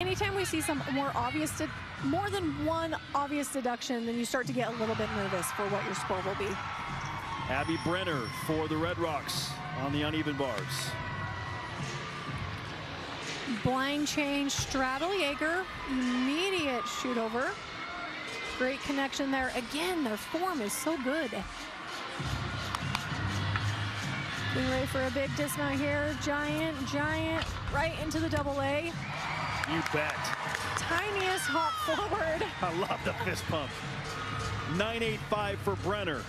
Anytime we see some more obvious, more than one obvious deduction, then you start to get a little bit nervous for what your score will be. Abby Brenner for the Red Rocks on the uneven bars. Blind change, straddle Jaeger, immediate shoot over. Great connection there. Again, their form is so good. Getting ready for a big dismount here. Giant, giant, right into the double A. You bet. Tiniest hop forward. I love the fist pump. 985 for Brenner.